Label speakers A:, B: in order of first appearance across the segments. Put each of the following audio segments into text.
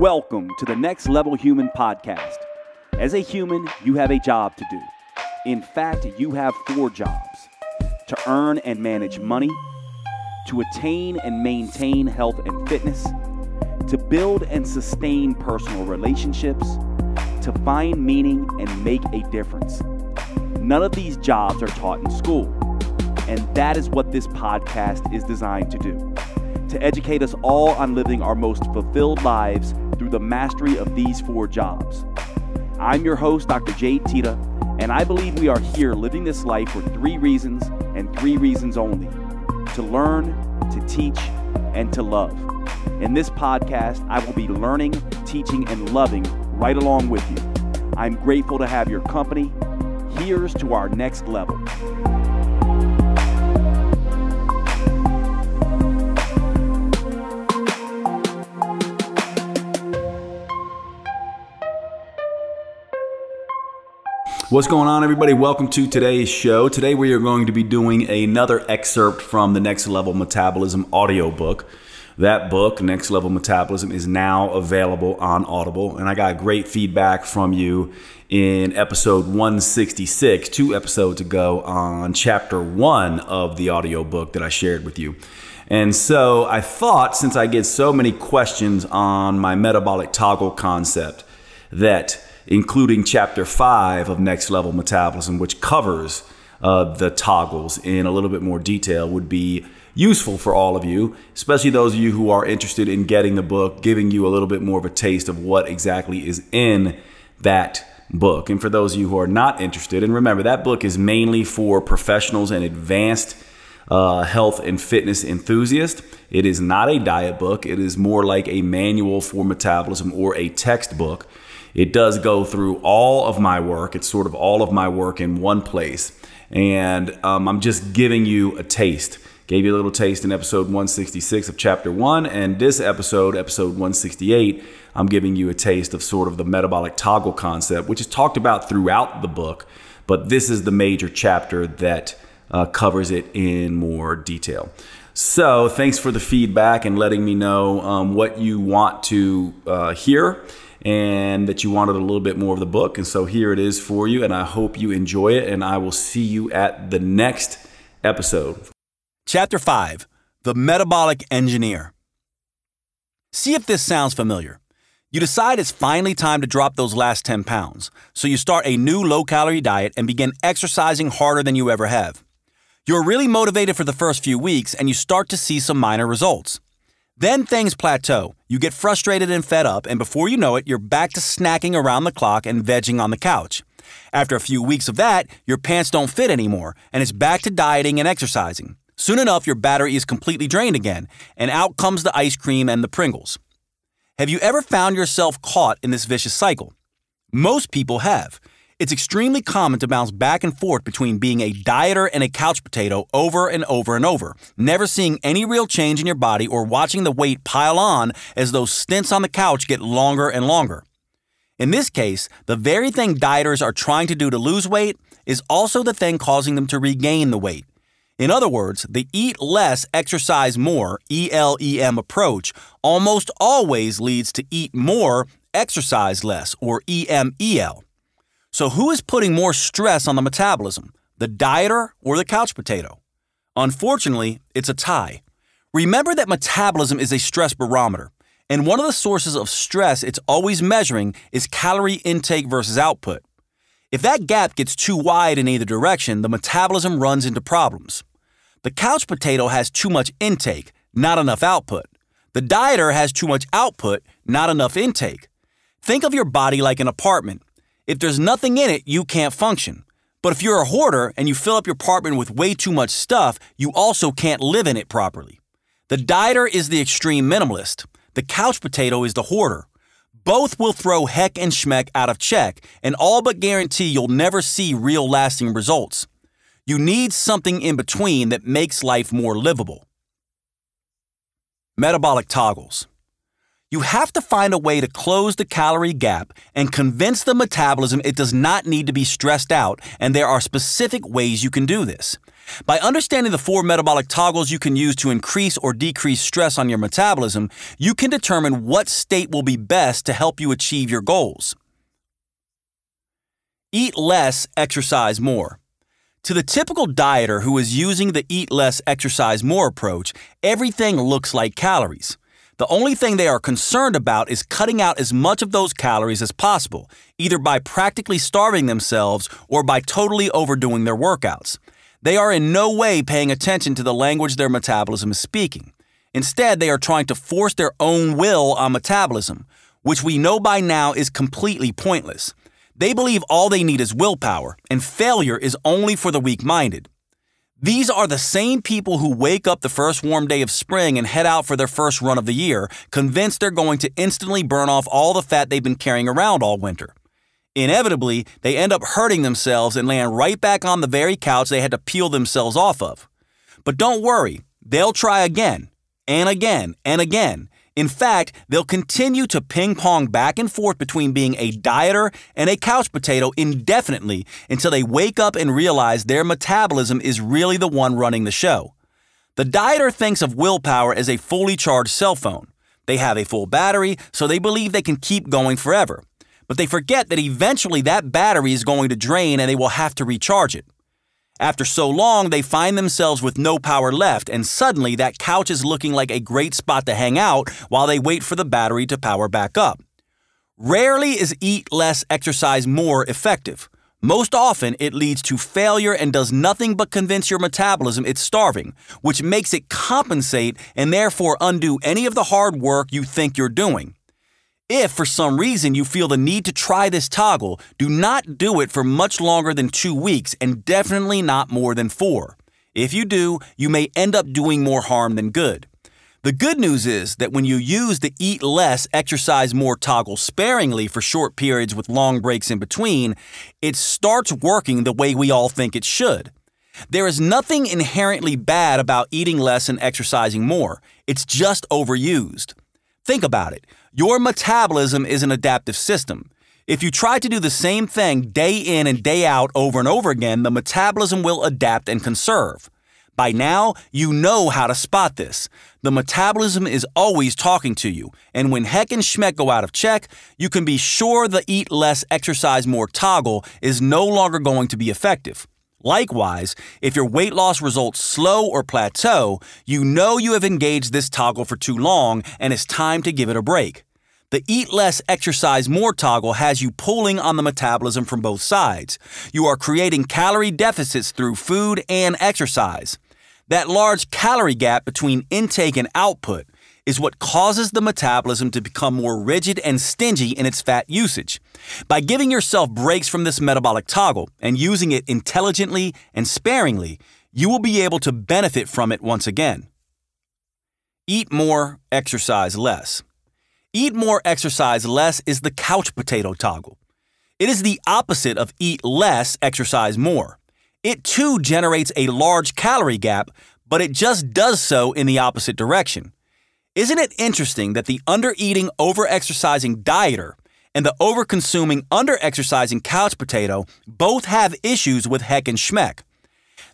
A: Welcome to the Next Level Human podcast. As a human, you have a job to do. In fact, you have four jobs to earn and manage money, to attain and maintain health and fitness, to build and sustain personal relationships, to find meaning and make a difference. None of these jobs are taught in school, and that is what this podcast is designed to do to educate us all on living our most fulfilled lives through the mastery of these four jobs. I'm your host, Dr. Jade Teta, and I believe we are here living this life for three reasons and three reasons only to learn, to teach, and to love. In this podcast, I will be learning, teaching, and loving right along with you. I'm grateful to have your company. Here's to our next level. What's going on, everybody? Welcome to today's show. Today, we are going to be doing another excerpt from the Next Level Metabolism audiobook. That book, Next Level Metabolism, is now available on Audible, and I got great feedback from you in episode 166, two episodes ago, on chapter one of the audiobook that I shared with you. And so I thought, since I get so many questions on my metabolic toggle concept, that including chapter five of Next Level Metabolism, which covers uh, the toggles in a little bit more detail, would be useful for all of you, especially those of you who are interested in getting the book, giving you a little bit more of a taste of what exactly is in that book. And for those of you who are not interested, and remember, that book is mainly for professionals and advanced uh, health and fitness enthusiasts. It is not a diet book, it is more like a manual for metabolism or a textbook. It does go through all of my work. It's sort of all of my work in one place. And um, I'm just giving you a taste. Gave you a little taste in episode 166 of chapter one. And this episode, episode 168, I'm giving you a taste of sort of the metabolic toggle concept, which is talked about throughout the book. But this is the major chapter that uh, covers it in more detail. So, thanks for the feedback and letting me know um, what you want to uh, hear and that you wanted a little bit more of the book. And so here it is for you, and I hope you enjoy it. And I will see you at the next episode.
B: Chapter 5 The Metabolic Engineer. See if this sounds familiar. You decide it's finally time to drop those last 10 pounds, so you start a new low calorie diet and begin exercising harder than you ever have. You're really motivated for the first few weeks and you start to see some minor results. Then things plateau. You get frustrated and fed up, and before you know it, you're back to snacking around the clock and vegging on the couch. After a few weeks of that, your pants don't fit anymore, and it's back to dieting and exercising. Soon enough, your battery is completely drained again, and out comes the ice cream and the Pringles. Have you ever found yourself caught in this vicious cycle? Most people have. It's extremely common to bounce back and forth between being a dieter and a couch potato over and over and over, never seeing any real change in your body or watching the weight pile on as those stints on the couch get longer and longer. In this case, the very thing dieters are trying to do to lose weight is also the thing causing them to regain the weight. In other words, the eat less, exercise more ELEM approach almost always leads to eat more, exercise less, or EMEL. So, who is putting more stress on the metabolism, the dieter or the couch potato? Unfortunately, it's a tie. Remember that metabolism is a stress barometer, and one of the sources of stress it's always measuring is calorie intake versus output. If that gap gets too wide in either direction, the metabolism runs into problems. The couch potato has too much intake, not enough output. The dieter has too much output, not enough intake. Think of your body like an apartment. If there's nothing in it, you can't function. But if you're a hoarder and you fill up your apartment with way too much stuff, you also can't live in it properly. The dieter is the extreme minimalist. The couch potato is the hoarder. Both will throw heck and schmeck out of check and all but guarantee you'll never see real lasting results. You need something in between that makes life more livable. Metabolic toggles. You have to find a way to close the calorie gap and convince the metabolism it does not need to be stressed out, and there are specific ways you can do this. By understanding the four metabolic toggles you can use to increase or decrease stress on your metabolism, you can determine what state will be best to help you achieve your goals. Eat less, exercise more. To the typical dieter who is using the eat less, exercise more approach, everything looks like calories. The only thing they are concerned about is cutting out as much of those calories as possible, either by practically starving themselves or by totally overdoing their workouts. They are in no way paying attention to the language their metabolism is speaking. Instead, they are trying to force their own will on metabolism, which we know by now is completely pointless. They believe all they need is willpower, and failure is only for the weak minded. These are the same people who wake up the first warm day of spring and head out for their first run of the year, convinced they're going to instantly burn off all the fat they've been carrying around all winter. Inevitably, they end up hurting themselves and land right back on the very couch they had to peel themselves off of. But don't worry, they'll try again, and again, and again, in fact, they'll continue to ping pong back and forth between being a dieter and a couch potato indefinitely until they wake up and realize their metabolism is really the one running the show. The dieter thinks of willpower as a fully charged cell phone. They have a full battery, so they believe they can keep going forever. But they forget that eventually that battery is going to drain and they will have to recharge it. After so long, they find themselves with no power left, and suddenly that couch is looking like a great spot to hang out while they wait for the battery to power back up. Rarely is eat less, exercise more effective. Most often, it leads to failure and does nothing but convince your metabolism it's starving, which makes it compensate and therefore undo any of the hard work you think you're doing. If for some reason you feel the need to try this toggle, do not do it for much longer than two weeks and definitely not more than four. If you do, you may end up doing more harm than good. The good news is that when you use the eat less, exercise more toggle sparingly for short periods with long breaks in between, it starts working the way we all think it should. There is nothing inherently bad about eating less and exercising more, it's just overused. Think about it. Your metabolism is an adaptive system. If you try to do the same thing day in and day out over and over again, the metabolism will adapt and conserve. By now, you know how to spot this. The metabolism is always talking to you, and when heck and schmeck go out of check, you can be sure the eat less, exercise more toggle is no longer going to be effective. Likewise, if your weight loss results slow or plateau, you know you have engaged this toggle for too long and it's time to give it a break. The eat less, exercise more toggle has you pulling on the metabolism from both sides. You are creating calorie deficits through food and exercise. That large calorie gap between intake and output is what causes the metabolism to become more rigid and stingy in its fat usage. By giving yourself breaks from this metabolic toggle and using it intelligently and sparingly, you will be able to benefit from it once again. Eat more, exercise less. Eat more, exercise less is the couch potato toggle. It is the opposite of eat less, exercise more. It too generates a large calorie gap, but it just does so in the opposite direction. Isn't it interesting that the under eating, over exercising dieter and the over consuming, under exercising couch potato both have issues with heck and schmeck?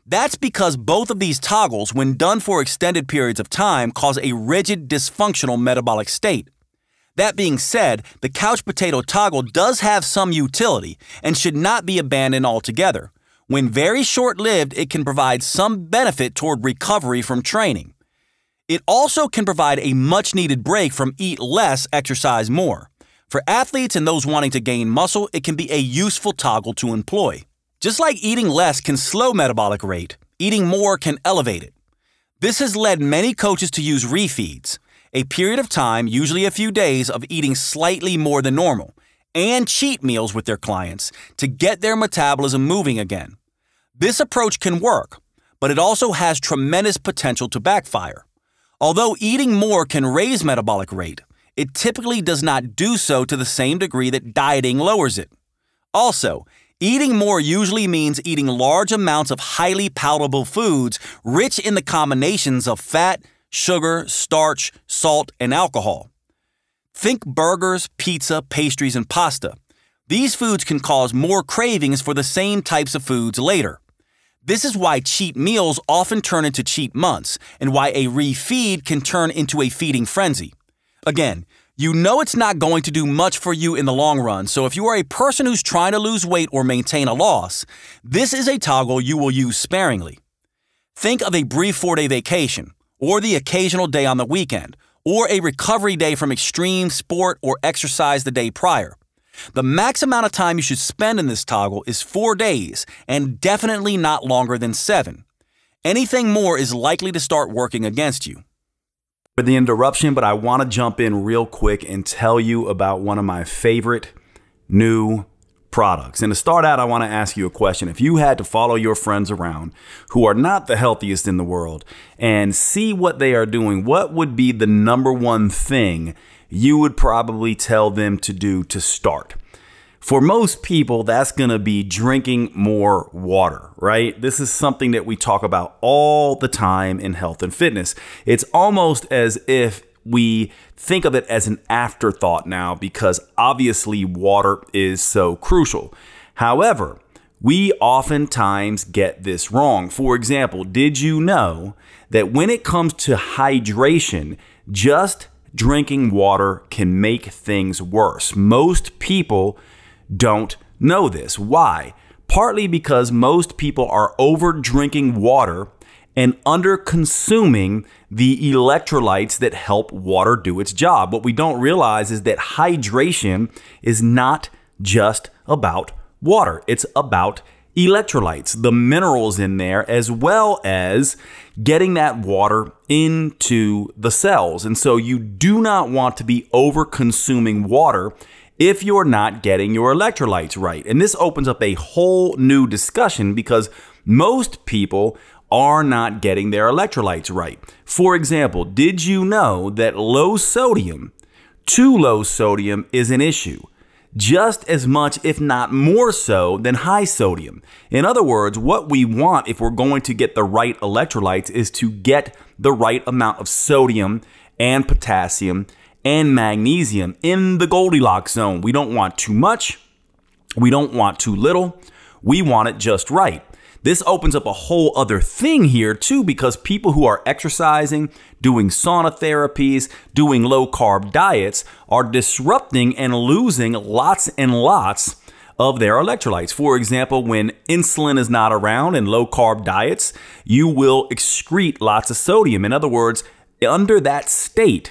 B: That's because both of these toggles, when done for extended periods of time, cause a rigid, dysfunctional metabolic state. That being said, the couch potato toggle does have some utility and should not be abandoned altogether. When very short lived, it can provide some benefit toward recovery from training. It also can provide a much needed break from eat less, exercise more. For athletes and those wanting to gain muscle, it can be a useful toggle to employ. Just like eating less can slow metabolic rate, eating more can elevate it. This has led many coaches to use refeeds, a period of time, usually a few days, of eating slightly more than normal, and cheat meals with their clients to get their metabolism moving again. This approach can work, but it also has tremendous potential to backfire. Although eating more can raise metabolic rate, it typically does not do so to the same degree that dieting lowers it. Also, eating more usually means eating large amounts of highly palatable foods rich in the combinations of fat, sugar, starch, salt, and alcohol. Think burgers, pizza, pastries, and pasta. These foods can cause more cravings for the same types of foods later. This is why cheat meals often turn into cheat months, and why a refeed can turn into a feeding frenzy. Again, you know it's not going to do much for you in the long run, so if you are a person who's trying to lose weight or maintain a loss, this is a toggle you will use sparingly. Think of a brief four day vacation, or the occasional day on the weekend, or a recovery day from extreme sport or exercise the day prior. The max amount of time you should spend in this toggle is four days, and definitely not longer than seven. Anything more is likely to start working against you.
A: For the interruption, but I want to jump in real quick and tell you about one of my favorite new products. And to start out, I want to ask you a question. If you had to follow your friends around who are not the healthiest in the world and see what they are doing, what would be the number one thing you would probably tell them to do to start. For most people, that's going to be drinking more water, right? This is something that we talk about all the time in health and fitness. It's almost as if we think of it as an afterthought now because obviously water is so crucial. However, we oftentimes get this wrong. For example, did you know that when it comes to hydration, just drinking water can make things worse. Most people don't know this. Why? Partly because most people are over drinking water and under consuming the electrolytes that help water do its job. What we don't realize is that hydration is not just about water, it's about electrolytes, the minerals in there, as well as getting that water into the cells. And so you do not want to be over consuming water if you're not getting your electrolytes right. And this opens up a whole new discussion because most people are not getting their electrolytes right. For example, did you know that low sodium, too low sodium, is an issue? Just as much, if not more so, than high sodium. In other words, what we want if we're going to get the right electrolytes is to get the right amount of sodium and potassium and magnesium in the Goldilocks zone. We don't want too much, we don't want too little, we want it just right. This opens up a whole other thing here, too, because people who are exercising, doing sauna therapies, doing low carb diets are disrupting and losing lots and lots of their electrolytes. For example, when insulin is not around in low carb diets, you will excrete lots of sodium. In other words, under that state,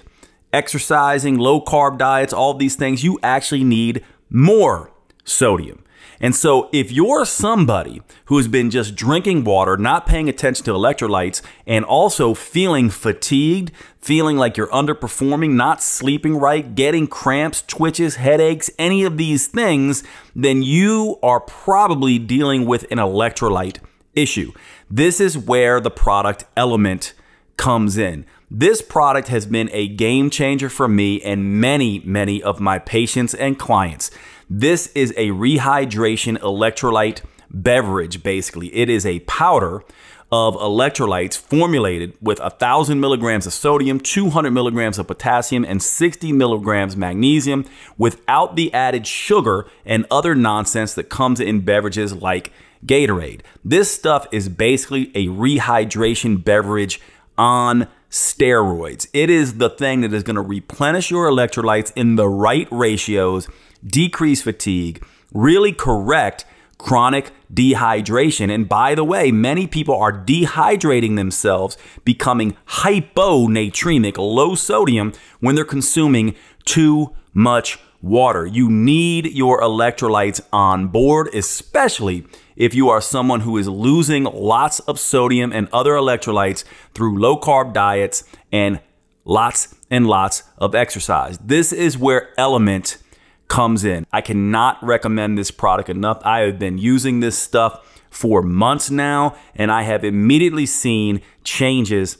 A: exercising, low carb diets, all these things, you actually need more sodium. And so, if you're somebody who's been just drinking water, not paying attention to electrolytes, and also feeling fatigued, feeling like you're underperforming, not sleeping right, getting cramps, twitches, headaches, any of these things, then you are probably dealing with an electrolyte issue. This is where the product LMNT comes in. This product has been a game changer for me and many, many of my patients and clients. This is a rehydration electrolyte beverage, basically. It is a powder of electrolytes formulated with 1,000 milligrams of sodium, 200 milligrams of potassium, and 60 milligrams magnesium without the added sugar and other nonsense that comes in beverages like Gatorade. This stuff is basically a rehydration beverage on steroids. It is the thing that is going to replenish your electrolytes in the right ratios decrease fatigue, really correct chronic dehydration. And by the way, many people are dehydrating themselves, becoming hyponatremic, low sodium, when they're consuming too much water. You need your electrolytes on board, especially if you are someone who is losing lots of sodium and other electrolytes through low carb diets and lots and lots of exercise. This is where LMNT comes in. I cannot recommend this product enough. I have been using this stuff for months now, and I have immediately seen changes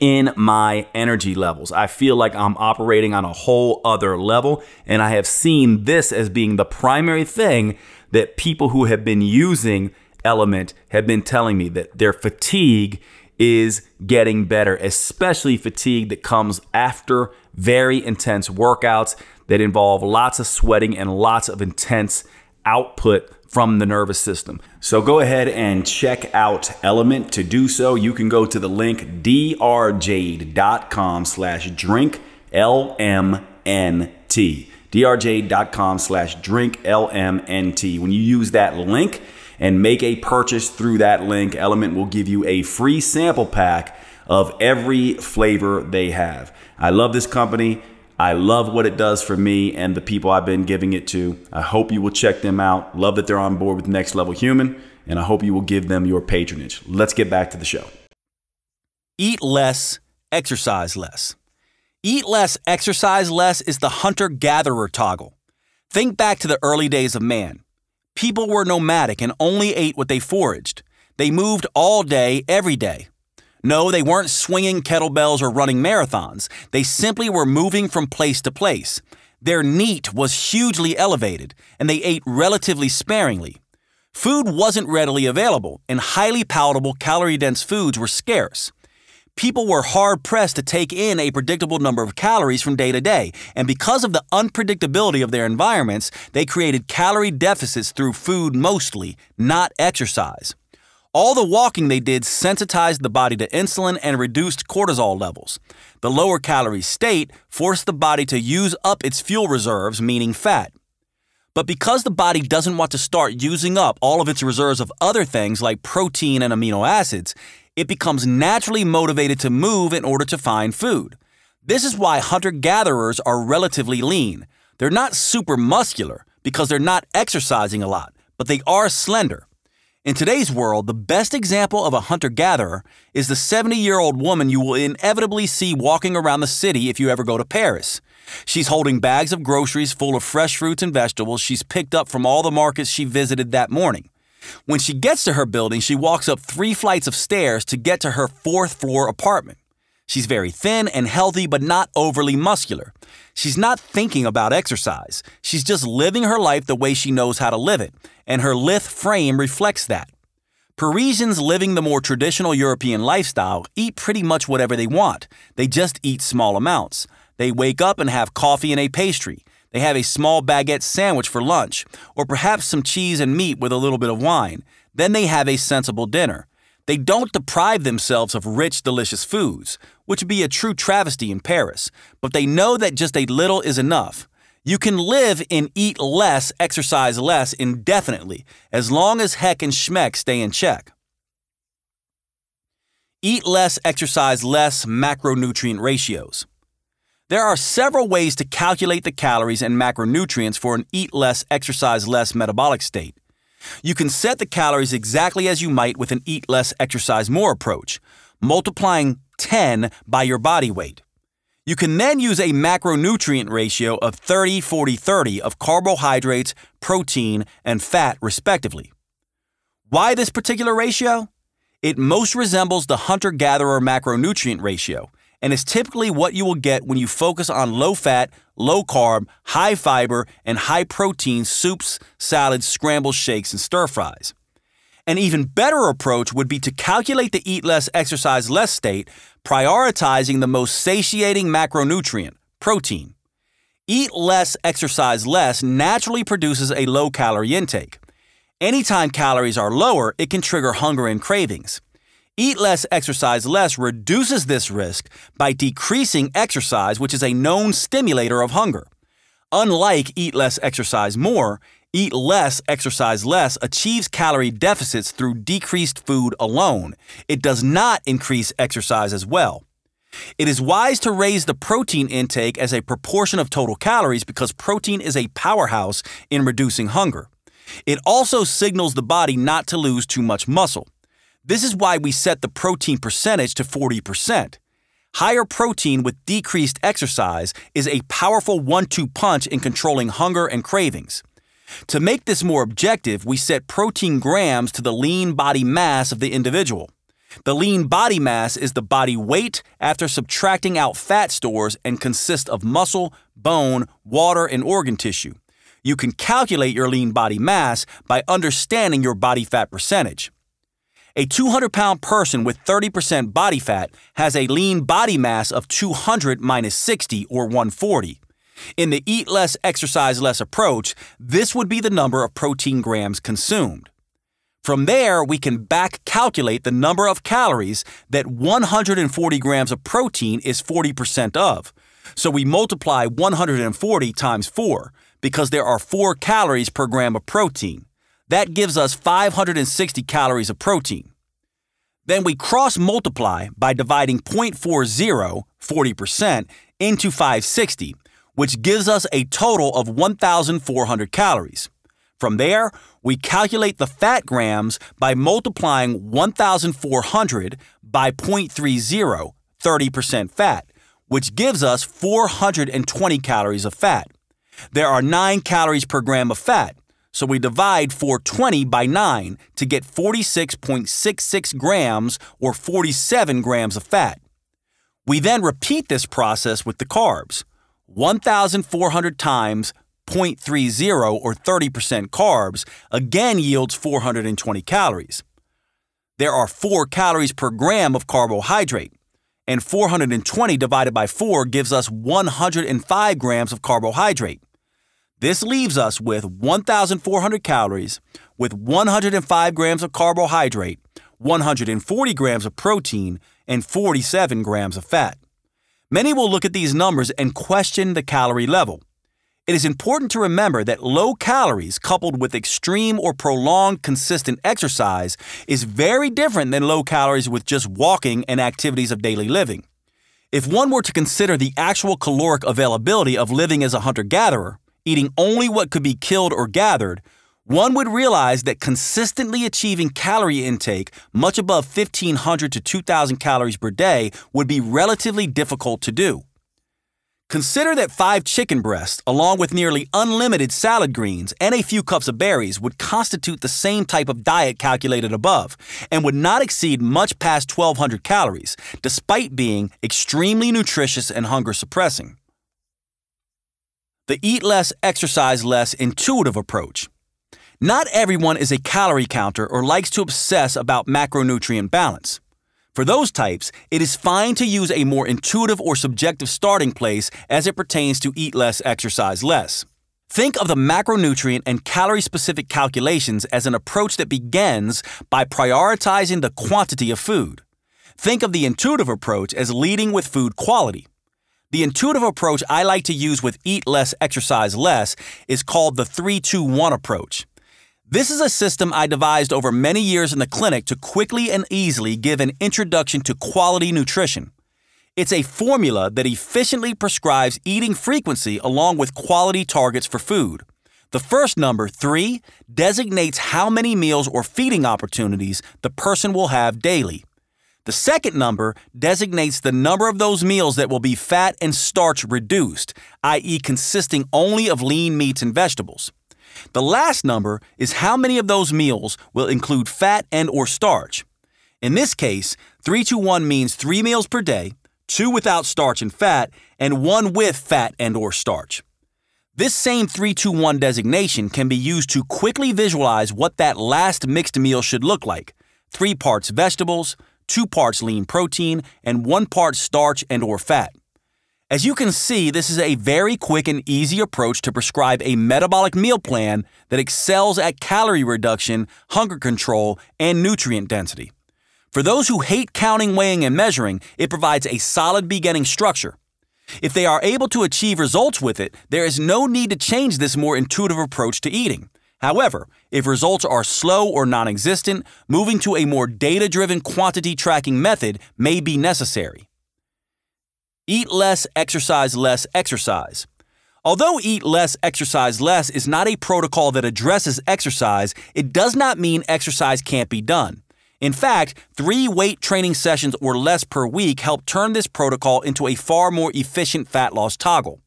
A: in my energy levels. I feel like I'm operating on a whole other level, and I have seen this as being the primary thing that people who have been using LMNT have been telling me that their fatigue is getting better, especially fatigue that comes after very intense workouts that involve lots of sweating and lots of intense output from the nervous system. So go ahead and check out LMNT. To do so, you can go to the link drjade.com slash drink L-M-N-T. drjade.com slash drink L-M-N-T. When you use that link and make a purchase through that link, LMNT will give you a free sample pack of every flavor they have. I love this company. I love what it does for me and the people I've been giving it to. I hope you will check them out. Love that they're on board with Next Level Human, and I hope you will give them your patronage. Let's get back to the show.
B: Eat less, exercise less. Eat less, exercise less is the hunter gatherer toggle. Think back to the early days of man. People were nomadic and only ate what they foraged. They moved all day, every day. No, they weren't swinging kettlebells or running marathons. They simply were moving from place to place. Their NEAT was hugely elevated, and they ate relatively sparingly. Food wasn't readily available, and highly palatable, calorie dense foods were scarce. People were hard pressed to take in a predictable number of calories from day to day, and because of the unpredictability of their environments, they created calorie deficits through food mostly, not exercise. All the walking they did sensitized the body to insulin and reduced cortisol levels. The lower calorie state forced the body to use up its fuel reserves, meaning fat. But because the body doesn't want to start using up all of its reserves of other things like protein and amino acids, it becomes naturally motivated to move in order to find food. This is why hunter gatherers are relatively lean. They're not super muscular because they're not exercising a lot, but they are slender. In today's world, the best example of a hunter gatherer is the 70 year old woman you will inevitably see walking around the city if you ever go to Paris. She's holding bags of groceries full of fresh fruits and vegetables she's picked up from all the markets she visited that morning. When she gets to her building, she walks up three flights of stairs to get to her fourth floor apartment. She's very thin and healthy, but not overly muscular. She's not thinking about exercise. She's just living her life the way she knows how to live it, and her lithe frame reflects that. Parisians living the more traditional European lifestyle eat pretty much whatever they want. They just eat small amounts. They wake up and have coffee and a pastry. They have a small baguette sandwich for lunch, or perhaps some cheese and meat with a little bit of wine. Then they have a sensible dinner. They don't deprive themselves of rich, delicious foods, which would be a true travesty in Paris, but they know that just a little is enough. You can live and eat less, exercise less indefinitely, as long as heck and schmeck stay in check. Eat less, exercise less macronutrient ratios. There are several ways to calculate the calories and macronutrients for an eat less, exercise less metabolic state. You can set the calories exactly as you might with an eat less, exercise more approach, multiplying 10 by your body weight. You can then use a macronutrient ratio of 30 40 30 of carbohydrates, protein, and fat, respectively. Why this particular ratio? It most resembles the hunter gatherer macronutrient ratio and is typically what you will get when you focus on low fat, low carb, high fiber, and high protein soups, salads, scrambled shakes, and stir fries. An even better approach would be to calculate the eat less, exercise less state, prioritizing the most satiating macronutrient, protein. Eat less, exercise less naturally produces a low calorie intake. Anytime calories are lower, it can trigger hunger and cravings. Eat less, exercise less reduces this risk by decreasing exercise, which is a known stimulator of hunger. Unlike eat less, exercise more, eat less, exercise less achieves calorie deficits through decreased food alone. It does not increase exercise as well. It is wise to raise the protein intake as a proportion of total calories because protein is a powerhouse in reducing hunger. It also signals the body not to lose too much muscle. This is why we set the protein percentage to 40%. Higher protein with decreased exercise is a powerful one two punch in controlling hunger and cravings. To make this more objective, we set protein grams to the lean body mass of the individual. The lean body mass is the body weight after subtracting out fat stores and consists of muscle, bone, water, and organ tissue. You can calculate your lean body mass by understanding your body fat percentage. A 200 pound person with 30% body fat has a lean body mass of 200 minus 60 or 140. In the eat less, exercise less approach, this would be the number of protein grams consumed. From there, we can back calculate the number of calories that 140 grams of protein is 40% of. So we multiply 140 times 4 because there are 4 calories per gram of protein. That gives us 560 calories of protein. Then we cross multiply by dividing 0.40, 40%, into 560, which gives us a total of 1,400 calories. From there, we calculate the fat grams by multiplying 1,400 by 0.30, 30% fat, which gives us 420 calories of fat. There are 9 calories per gram of fat, so we divide 420 by 9 to get 46.66 grams or 47 grams of fat. We then repeat this process with the carbs. 1,400 times 0.30 or 30% carbs again yields 420 calories. There are 4 calories per gram of carbohydrate, and 420 divided by 4 gives us 105 grams of carbohydrate. This leaves us with 1,400 calories, with 105 grams of carbohydrate, 140 grams of protein, and 47 grams of fat. Many will look at these numbers and question the calorie level. It is important to remember that low calories coupled with extreme or prolonged consistent exercise is very different than low calories with just walking and activities of daily living. If one were to consider the actual caloric availability of living as a hunter gatherer, eating only what could be killed or gathered, one would realize that consistently achieving calorie intake much above 1500 to 2000 calories per day would be relatively difficult to do. Consider that five chicken breasts, along with nearly unlimited salad greens and a few cups of berries, would constitute the same type of diet calculated above and would not exceed much past 1200 calories, despite being extremely nutritious and hunger suppressing. The eat less, exercise less intuitive approach. Not everyone is a calorie counter or likes to obsess about macronutrient balance. For those types, it is fine to use a more intuitive or subjective starting place as it pertains to eat less, exercise less. Think of the macronutrient and calorie specific calculations as an approach that begins by prioritizing the quantity of food. Think of the intuitive approach as leading with food quality. The intuitive approach I like to use with eat less, exercise less is called the 3 2 1 approach. This is a system I devised over many years in the clinic to quickly and easily give an introduction to quality nutrition. It's a formula that efficiently prescribes eating frequency along with quality targets for food. The first number, 3, designates how many meals or feeding opportunities the person will have daily. The second number designates the number of those meals that will be fat and starch reduced, i.e., consisting only of lean meats and vegetables. The last number is how many of those meals will include fat and or starch. In this case, 321 means 3 meals per day, 2 without starch and fat, and 1 with fat and or starch. This same 321 designation can be used to quickly visualize what that last mixed meal should look like. 3 parts vegetables, 2 parts lean protein, and 1 part starch and or fat. As you can see, this is a very quick and easy approach to prescribe a metabolic meal plan that excels at calorie reduction, hunger control, and nutrient density. For those who hate counting, weighing, and measuring, it provides a solid beginning structure. If they are able to achieve results with it, there is no need to change this more intuitive approach to eating. However, if results are slow or non existent, moving to a more data driven quantity tracking method may be necessary. Eat less, exercise less, exercise. Although eat less, exercise less is not a protocol that addresses exercise, it does not mean exercise can't be done. In fact, three weight training sessions or less per week help turn this protocol into a far more efficient fat loss toggle.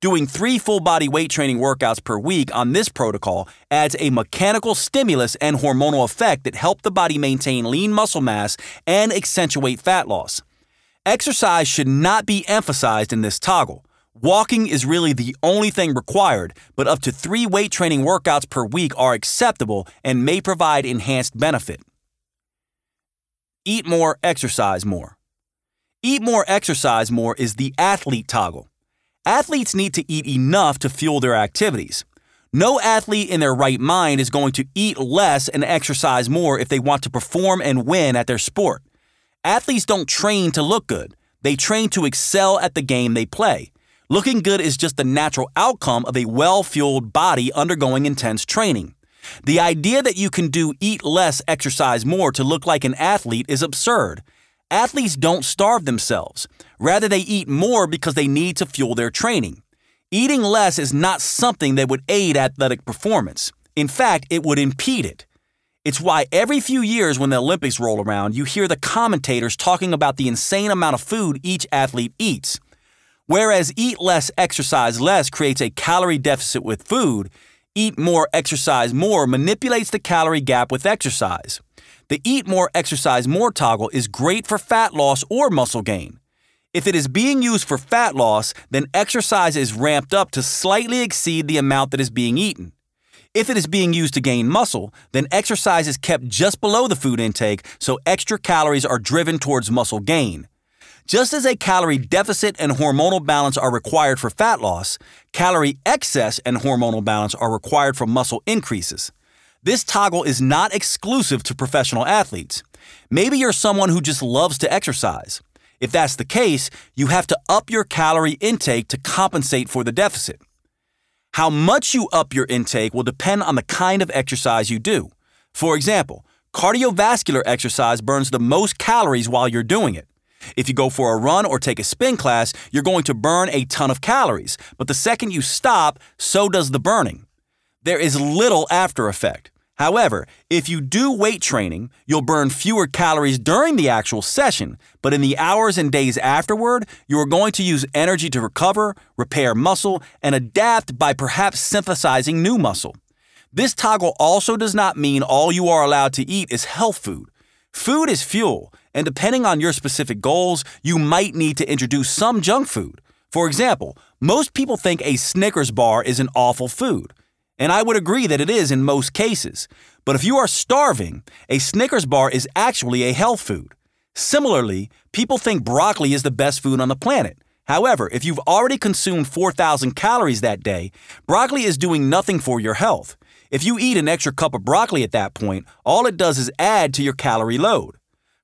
B: Doing three full body weight training workouts per week on this protocol adds a mechanical stimulus and hormonal effect that help the body maintain lean muscle mass and accentuate fat loss. Exercise should not be emphasized in this toggle. Walking is really the only thing required, but up to three weight training workouts per week are acceptable and may provide enhanced benefit. Eat more, exercise more. Eat more, exercise more is the athlete toggle. Athletes need to eat enough to fuel their activities. No athlete in their right mind is going to eat less and exercise more if they want to perform and win at their sport. Athletes don't train to look good, they train to excel at the game they play. Looking good is just the natural outcome of a well fueled body undergoing intense training. The idea that you can do eat less, exercise more to look like an athlete is absurd. Athletes don't starve themselves. Rather, they eat more because they need to fuel their training. Eating less is not something that would aid athletic performance. In fact, it would impede it. It's why every few years when the Olympics roll around, you hear the commentators talking about the insane amount of food each athlete eats. Whereas eat less, exercise less creates a calorie deficit with food, eat more, exercise more manipulates the calorie gap with exercise. The eat more, exercise more toggle is great for fat loss or muscle gain. If it is being used for fat loss, then exercise is ramped up to slightly exceed the amount that is being eaten. If it is being used to gain muscle, then exercise is kept just below the food intake, so extra calories are driven towards muscle gain. Just as a calorie deficit and hormonal balance are required for fat loss, calorie excess and hormonal balance are required for muscle increases. This toggle is not exclusive to professional athletes. Maybe you're someone who just loves to exercise. If that's the case, you have to up your calorie intake to compensate for the deficit. How much you up your intake will depend on the kind of exercise you do. For example, cardiovascular exercise burns the most calories while you're doing it. If you go for a run or take a spin class, you're going to burn a ton of calories, but the second you stop, so does the burning. There is little after effect. However, if you do weight training, you'll burn fewer calories during the actual session, but in the hours and days afterward, you are going to use energy to recover, repair muscle, and adapt by perhaps synthesizing new muscle. This toggle also does not mean all you are allowed to eat is health food. Food is fuel, and depending on your specific goals, you might need to introduce some junk food. For example, most people think a Snickers bar is an awful food. And I would agree that it is in most cases. But if you are starving, a Snickers bar is actually a health food. Similarly, people think broccoli is the best food on the planet. However, if you've already consumed 4,000 calories that day, broccoli is doing nothing for your health. If you eat an extra cup of broccoli at that point, all it does is add to your calorie load.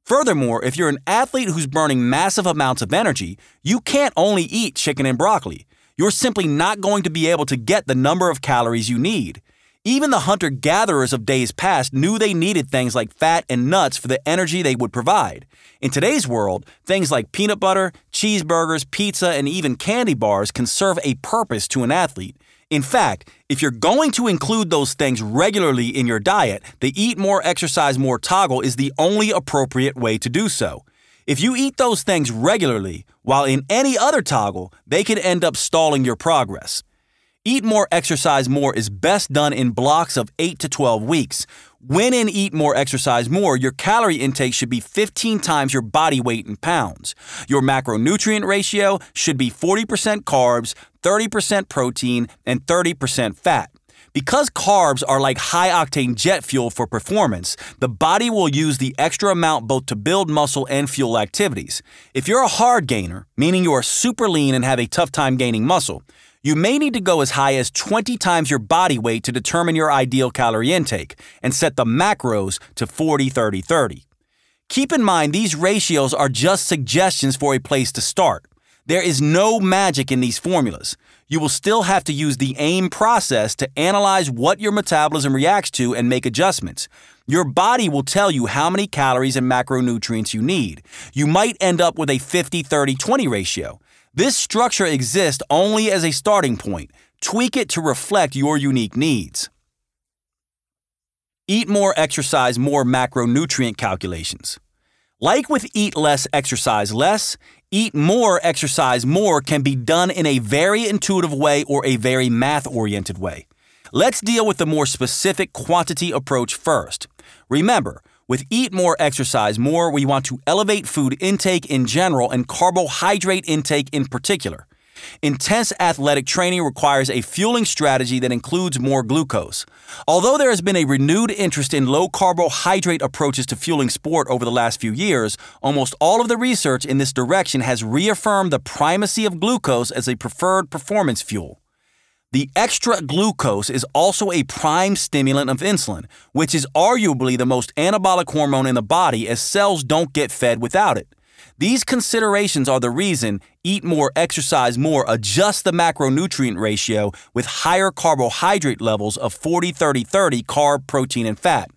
B: Furthermore, if you're an athlete who's burning massive amounts of energy, you can't only eat chicken and broccoli. You're simply not going to be able to get the number of calories you need. Even the hunter gatherers of days past knew they needed things like fat and nuts for the energy they would provide. In today's world, things like peanut butter, cheeseburgers, pizza, and even candy bars can serve a purpose to an athlete. In fact, if you're going to include those things regularly in your diet, the eat more, exercise more toggle is the only appropriate way to do so. If you eat those things regularly, while in any other toggle, they can end up stalling your progress. Eat more, exercise more is best done in blocks of 8 to 12 weeks. When in Eat More, Exercise More, your calorie intake should be 15 times your body weight in pounds. Your macronutrient ratio should be 40% carbs, 30% protein, and 30% fat. Because carbs are like high octane jet fuel for performance, the body will use the extra amount both to build muscle and fuel activities. If you're a hard gainer, meaning you are super lean and have a tough time gaining muscle, you may need to go as high as 20 times your body weight to determine your ideal calorie intake and set the macros to 40 30 30. Keep in mind these ratios are just suggestions for a place to start. There is no magic in these formulas. You will still have to use the AIM process to analyze what your metabolism reacts to and make adjustments. Your body will tell you how many calories and macronutrients you need. You might end up with a 50 30 20 ratio. This structure exists only as a starting point. Tweak it to reflect your unique needs. Eat more, exercise more macronutrient calculations. Like with eat less, exercise less, eat more, exercise more can be done in a very intuitive way or a very math oriented way. Let's deal with the more specific quantity approach first. Remember, with Eat More, Exercise More, we want to elevate food intake in general and carbohydrate intake in particular. Intense athletic training requires a fueling strategy that includes more glucose. Although there has been a renewed interest in low carbohydrate approaches to fueling sport over the last few years, almost all of the research in this direction has reaffirmed the primacy of glucose as a preferred performance fuel. The extra glucose is also a prime stimulant of insulin, which is arguably the most anabolic hormone in the body as cells don't get fed without it. These considerations are the reason eat more, exercise more, adjust the macronutrient ratio with higher carbohydrate levels of 40 30 30 carb, protein, and fat.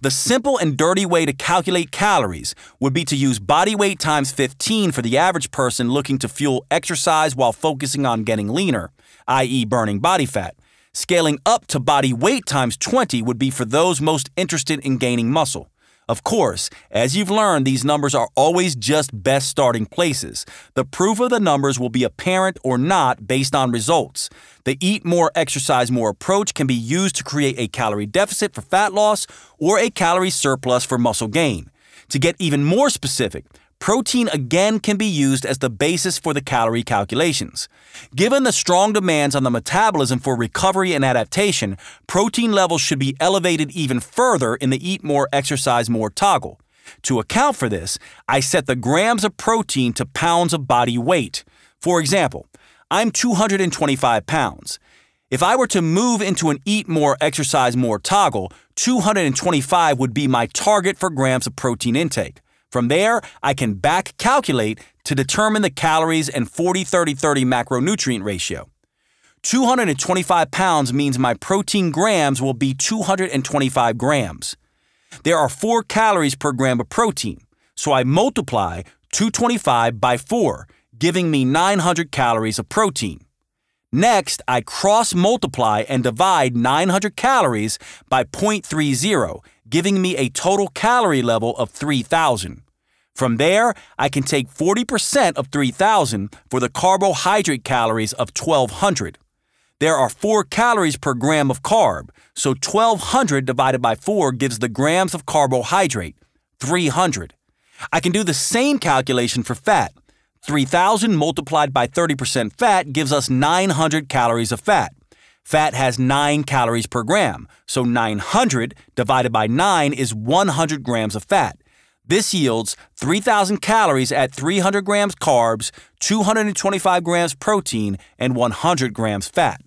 B: The simple and dirty way to calculate calories would be to use body weight times 15 for the average person looking to fuel exercise while focusing on getting leaner, i.e., burning body fat. Scaling up to body weight times 20 would be for those most interested in gaining muscle. Of course, as you've learned, these numbers are always just best starting places. The proof of the numbers will be apparent or not based on results. The eat more, exercise more approach can be used to create a calorie deficit for fat loss or a calorie surplus for muscle gain. To get even more specific, protein again can be used as the basis for the calorie calculations. Given the strong demands on the metabolism for recovery and adaptation, protein levels should be elevated even further in the eat more, exercise more toggle. To account for this, I set the grams of protein to pounds of body weight. For example, I'm 225 pounds. If I were to move into an eat more, exercise more toggle, 225 would be my target for grams of protein intake. From there, I can back calculate to determine the calories and 40 30 30 macronutrient ratio. 225 pounds means my protein grams will be 225 grams. There are 4 calories per gram of protein, so I multiply 225 by 4, giving me 900 calories of protein. Next, I cross multiply and divide 900 calories by 0.30, giving me a total calorie level of 3,000. From there, I can take 40% of 3,000 for the carbohydrate calories of 1,200. There are 4 calories per gram of carb, so 1,200 divided by 4 gives the grams of carbohydrate, 300. I can do the same calculation for fat. 3,000 multiplied by 30% fat gives us 900 calories of fat. Fat has 9 calories per gram, so 900 divided by 9 is 100 grams of fat. This yields 3,000 calories at 300 grams carbs, 225 grams protein, and 100 grams fat.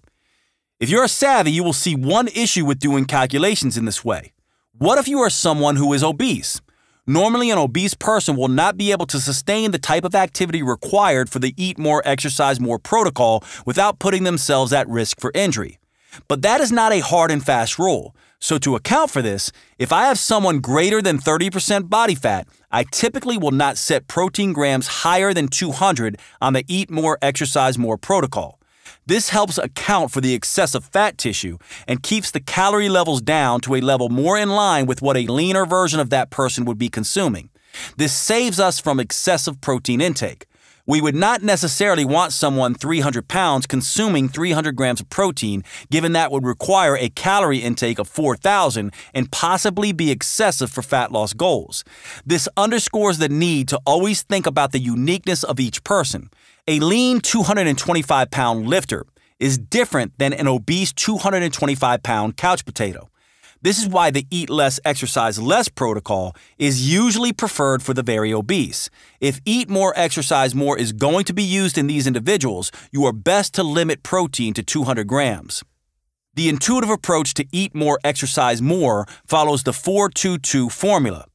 B: If you're savvy, you will see one issue with doing calculations in this way. What if you are someone who is obese? Normally, an obese person will not be able to sustain the type of activity required for the eat more, exercise more protocol without putting themselves at risk for injury. But that is not a hard and fast rule. So, to account for this, if I have someone greater than 30% body fat, I typically will not set protein grams higher than 200 on the eat more, exercise more protocol. This helps account for the excessive fat tissue and keeps the calorie levels down to a level more in line with what a leaner version of that person would be consuming. This saves us from excessive protein intake. We would not necessarily want someone 300 pounds consuming 300 grams of protein, given that would require a calorie intake of 4,000 and possibly be excessive for fat loss goals. This underscores the need to always think about the uniqueness of each person. A lean 225 pound lifter is different than an obese 225 pound couch potato. This is why the eat less, exercise less protocol is usually preferred for the very obese. If eat more, exercise more is going to be used in these individuals, you are best to limit protein to 200 grams. The intuitive approach to eat more, exercise more follows the 422 formula.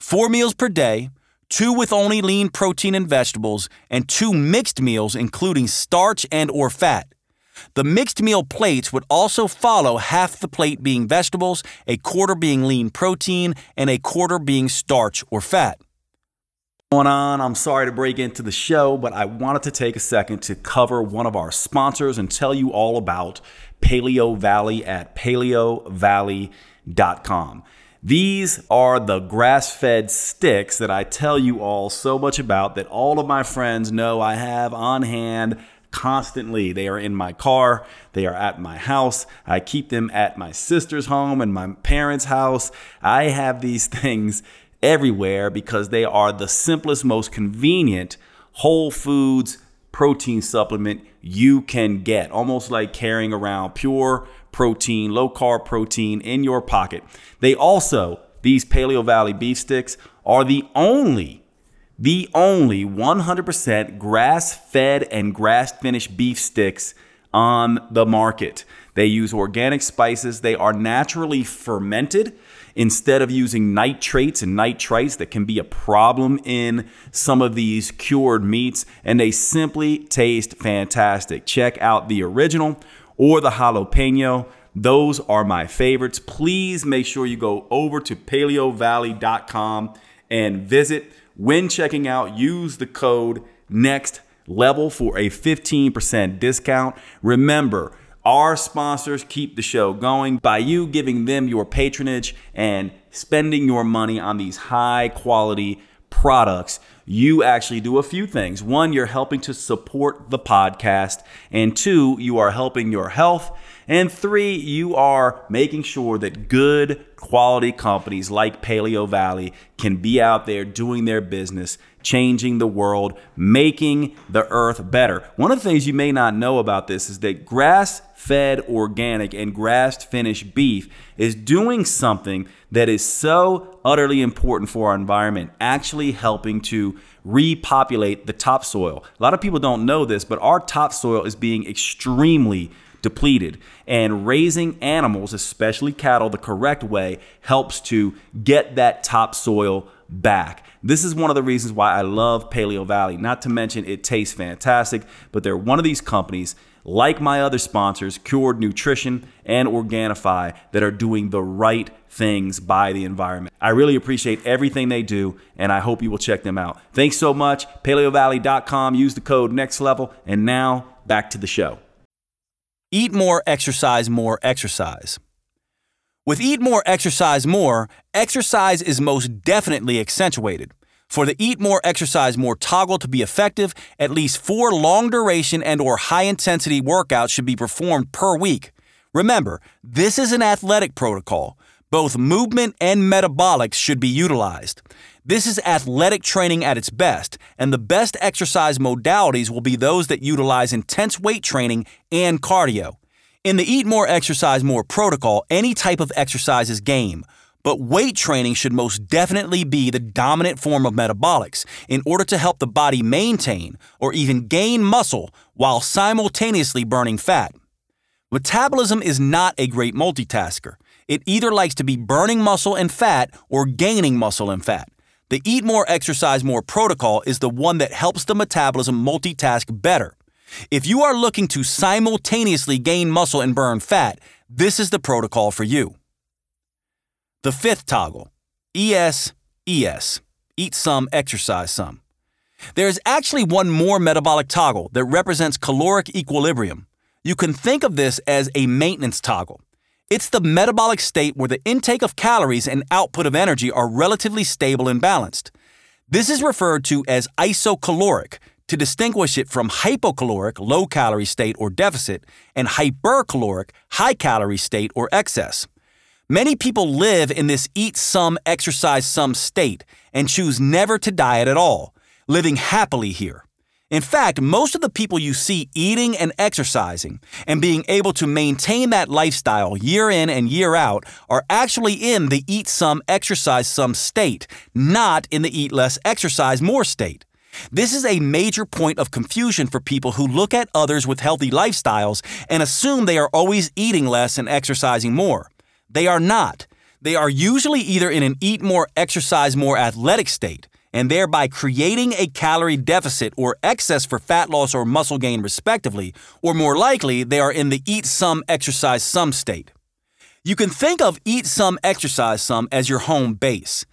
B: Four meals per day, two with only lean protein and vegetables, and two mixed meals including starch and or fat. The mixed meal plates would also follow half the plate being vegetables, a quarter being lean protein, and a quarter being starch or fat.
A: Going on, I'm sorry to break into the show, but I wanted to take a second to cover one of our sponsors and tell you all about Paleo Valley at paleovalley.com. These are the grass fed sticks that I tell you all so much about that all of my friends know I have on hand constantly. They are in my car, they are at my house. I keep them at my sister's home and my parents' house. I have these things everywhere because they are the simplest, most convenient whole foods protein supplement you can get, almost like carrying around pure protein, low carb protein in your pocket. They also, these Paleo Valley beef sticks, are the only the only 100% grass fed and grass finished beef sticks on the market. They use organic spices. They are naturally fermented instead of using nitrates and nitrites that can be a problem in some of these cured meats. And they simply taste fantastic. Check out the original or the jalapeno. Those are my favorites. Please make sure you go over to paleovalley.com and visit. When checking out, use the code NEXT level for a 15% discount. Remember, our sponsors keep the show going by you giving them your patronage and spending your money on these high quality products. You actually do a few things. One, you're helping to support the podcast. And two, you are helping your health. And three, you are making sure that good quality companies like Paleo Valley can be out there doing their business, changing the world, making the earth better. One of the things you may not know about this is that grass fed organic and grass finished beef is doing something that is so utterly important for our environment, actually helping to repopulate the topsoil. A lot of people don't know this, but our topsoil is being extremely depleted. And raising animals, especially cattle, the correct way helps to get that topsoil back. This is one of the reasons why I love Paleo Valley. Not to mention it tastes fantastic, but they're one of these companies like my other sponsors, Cured Nutrition and Organifi, that are doing the right things by the environment. I really appreciate everything they do, and I hope you will check them out. Thanks so much. PaleoValley.com. Use the code Next Level. And now back to the show.
B: Eat more, exercise more, exercise. With Eat More, Exercise More, exercise is most definitely accentuated. For the Eat More, Exercise More toggle to be effective, at least four long duration and or high intensity workouts should be performed per week. Remember, this is an athletic protocol. Both movement and metabolics should be utilized. This is athletic training at its best, and the best exercise modalities will be those that utilize intense weight training and cardio. In the Eat More, Exercise More protocol, any type of exercise is game, but weight training should most definitely be the dominant form of metabolics in order to help the body maintain or even gain muscle while simultaneously burning fat. Metabolism is not a great multitasker. It either likes to be burning muscle and fat or gaining muscle and fat. The Eat More, Exercise More protocol is the one that helps the metabolism multitask better. If you are looking to simultaneously gain muscle and burn fat, this is the protocol for you. The fifth toggle ES, ES. Eat some, exercise some. There is actually one more metabolic toggle that represents caloric equilibrium. You can think of this as a maintenance toggle. It's the metabolic state where the intake of calories and output of energy are relatively stable and balanced. This is referred to as isocaloric to distinguish it from hypocaloric, low calorie state or deficit, and hypercaloric, high calorie state or excess. Many people live in this eat some, exercise some state and choose never to diet at all, living happily here. In fact, most of the people you see eating and exercising and being able to maintain that lifestyle year in and year out are actually in the eat some, exercise some state, not in the eat less, exercise more state. This is a major point of confusion for people who look at others with healthy lifestyles and assume they are always eating less and exercising more. They are not. They are usually either in an eat more, exercise more athletic state, and thereby creating a calorie deficit or excess for fat loss or muscle gain, respectively, or more likely, they are in the eat some, exercise some state. You can think of eat some, exercise some as your home base.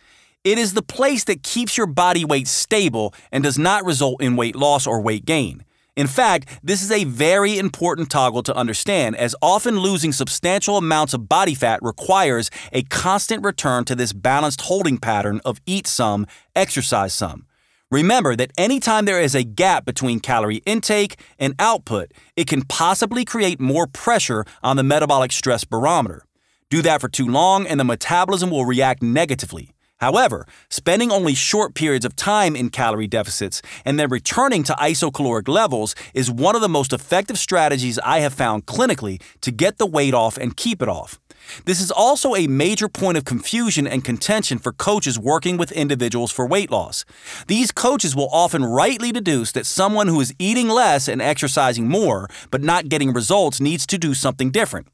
B: It is the place that keeps your body weight stable and does not result in weight loss or weight gain. In fact, this is a very important toggle to understand, as often losing substantial amounts of body fat requires a constant return to this balanced holding pattern of eat some, exercise some. Remember that anytime there is a gap between calorie intake and output, it can possibly create more pressure on the metabolic stress barometer. Do that for too long, and the metabolism will react negatively. However, spending only short periods of time in calorie deficits and then returning to isocaloric levels is one of the most effective strategies I have found clinically to get the weight off and keep it off. This is also a major point of confusion and contention for coaches working with individuals for weight loss. These coaches will often rightly deduce that someone who is eating less and exercising more but not getting results needs to do something different.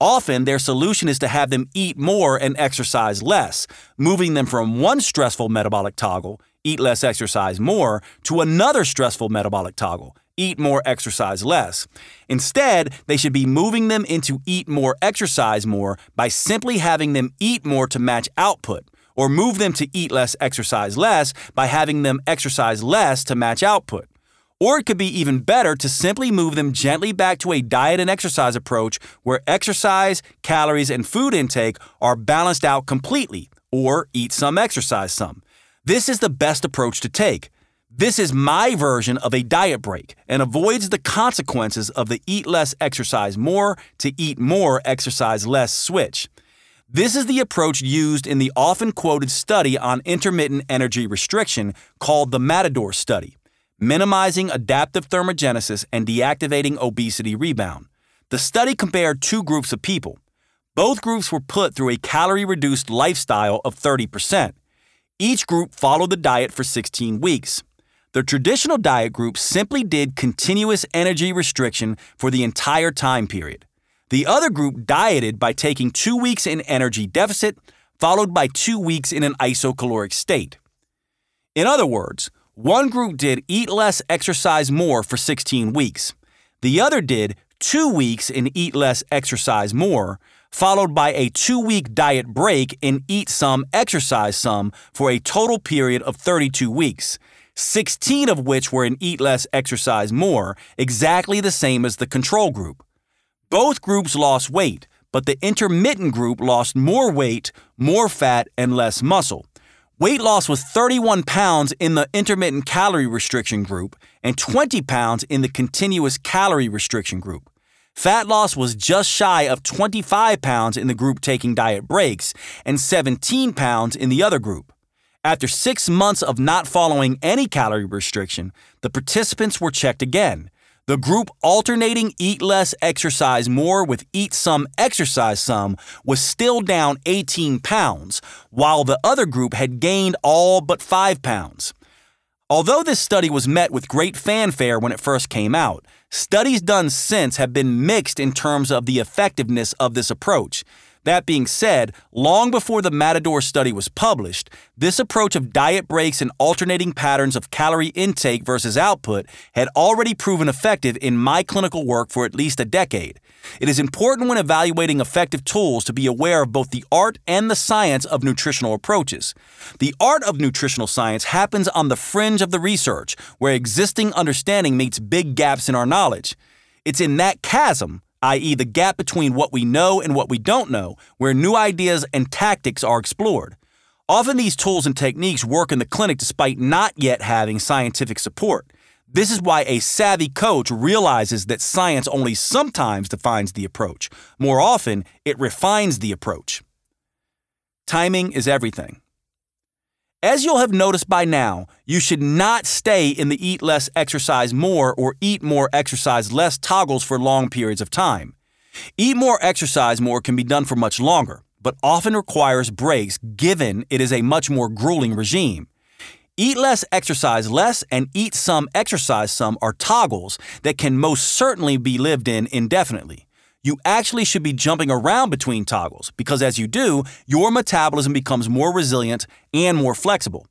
B: Often, their solution is to have them eat more and exercise less, moving them from one stressful metabolic toggle, eat less, exercise more, to another stressful metabolic toggle, eat more, exercise less. Instead, they should be moving them into eat more, exercise more by simply having them eat more to match output, or move them to eat less, exercise less by having them exercise less to match output. Or it could be even better to simply move them gently back to a diet and exercise approach where exercise, calories, and food intake are balanced out completely, or eat some, exercise some. This is the best approach to take. This is my version of a diet break and avoids the consequences of the eat less, exercise more to eat more, exercise less switch. This is the approach used in the often quoted study on intermittent energy restriction called the Matador study minimizing adaptive thermogenesis and deactivating obesity rebound. The study compared two groups of people. Both groups were put through a calorie reduced lifestyle of 30%. Each group followed the diet for 16 weeks. The traditional diet group simply did continuous energy restriction for the entire time period. The other group dieted by taking two weeks in energy deficit, followed by two weeks in an isocaloric state. In other words, one group did eat less, exercise more for 16 weeks. The other did two weeks in eat less, exercise more, followed by a two week diet break in eat some, exercise some for a total period of 32 weeks, 16 of which were in eat less, exercise more, exactly the same as the control group. Both groups lost weight, but the intermittent group lost more weight, more fat, and less muscle. Weight loss was 31 pounds in the intermittent calorie restriction group and 20 pounds in the continuous calorie restriction group. Fat loss was just shy of 25 pounds in the group taking diet breaks and 17 pounds in the other group. After six months of not following any calorie restriction, the participants were checked again. The group alternating eat less, exercise more with eat some, exercise some was still down 18 pounds, while the other group had gained all but 5 pounds. Although this study was met with great fanfare when it first came out, studies done since have been mixed in terms of the effectiveness of this approach. That being said, long before the Matador study was published, this approach of diet breaks and alternating patterns of calorie intake versus output had already proven effective in my clinical work for at least a decade. It is important when evaluating effective tools to be aware of both the art and the science of nutritional approaches. The art of nutritional science happens on the fringe of the research, where existing understanding meets big gaps in our knowledge. It's in that chasm i.e., the gap between what we know and what we don't know, where new ideas and tactics are explored. Often these tools and techniques work in the clinic despite not yet having scientific support. This is why a savvy coach realizes that science only sometimes defines the approach. More often, it refines the approach. Timing is everything. As you'll have noticed by now, you should not stay in the eat less, exercise more, or eat more, exercise less toggles for long periods of time. Eat more, exercise more can be done for much longer, but often requires breaks given it is a much more grueling regime. Eat less, exercise less, and eat some, exercise some are toggles that can most certainly be lived in indefinitely you actually should be jumping around between toggles because as you do, your metabolism becomes more resilient and more flexible.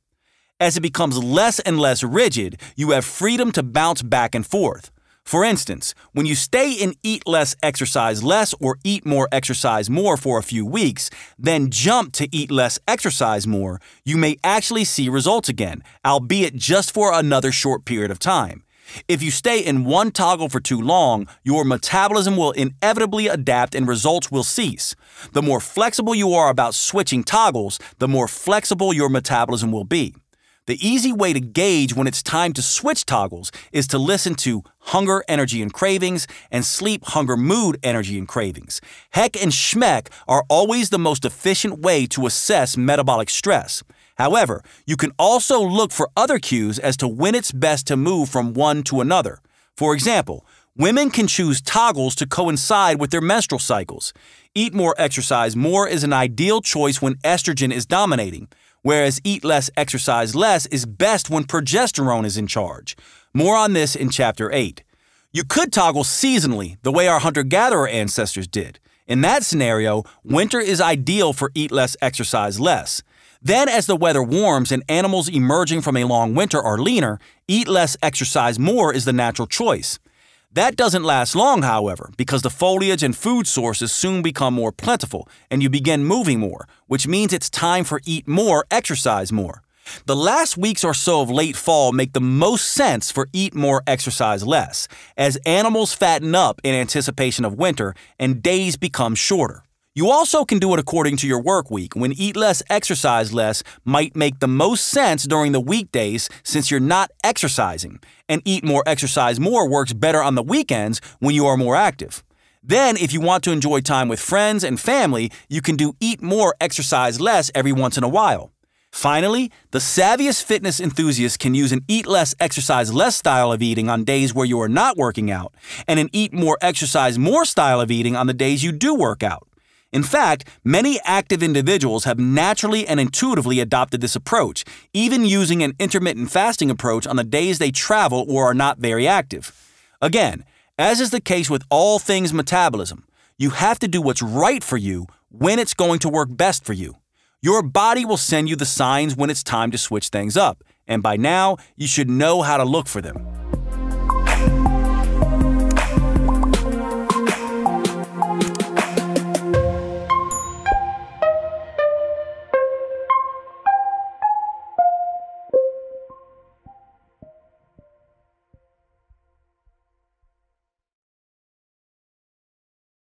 B: As it becomes less and less rigid, you have freedom to bounce back and forth. For instance, when you stay in eat less, exercise less, or eat more, exercise more for a few weeks, then jump to eat less, exercise more, you may actually see results again, albeit just for another short period of time. If you stay in one toggle for too long, your metabolism will inevitably adapt and results will cease. The more flexible you are about switching toggles, the more flexible your metabolism will be. The easy way to gauge when it's time to switch toggles is to listen to hunger, energy, and cravings, and sleep, hunger, mood, energy, and cravings. HEC and SHMEC are always the most efficient way to assess metabolic stress. However, you can also look for other cues as to when it's best to move from one to another. For example, women can choose toggles to coincide with their menstrual cycles. Eat more, exercise more is an ideal choice when estrogen is dominating, whereas eat less, exercise less is best when progesterone is in charge. More on this in Chapter 8. You could toggle seasonally, the way our hunter gatherer ancestors did. In that scenario, winter is ideal for eat less, exercise less. Then, as the weather warms and animals emerging from a long winter are leaner, eat less, exercise more is the natural choice. That doesn't last long, however, because the foliage and food sources soon become more plentiful and you begin moving more, which means it's time for eat more, exercise more. The last weeks or so of late fall make the most sense for eat more, exercise less, as animals fatten up in anticipation of winter and days become shorter. You also can do it according to your work week when eat less, exercise less might make the most sense during the weekdays since you're not exercising, and eat more, exercise more works better on the weekends when you are more active. Then, if you want to enjoy time with friends and family, you can do eat more, exercise less every once in a while. Finally, the savviest fitness enthusiasts can use an eat less, exercise less style of eating on days where you are not working out, and an eat more, exercise more style of eating on the days you do work out. In fact, many active individuals have naturally and intuitively adopted this approach, even using an intermittent fasting approach on the days they travel or are not very active. Again, as is the case with all things metabolism, you have to do what's right for you when it's going to work best for you. Your body will send you the signs when it's time to switch things up, and by now, you should know how to look for them.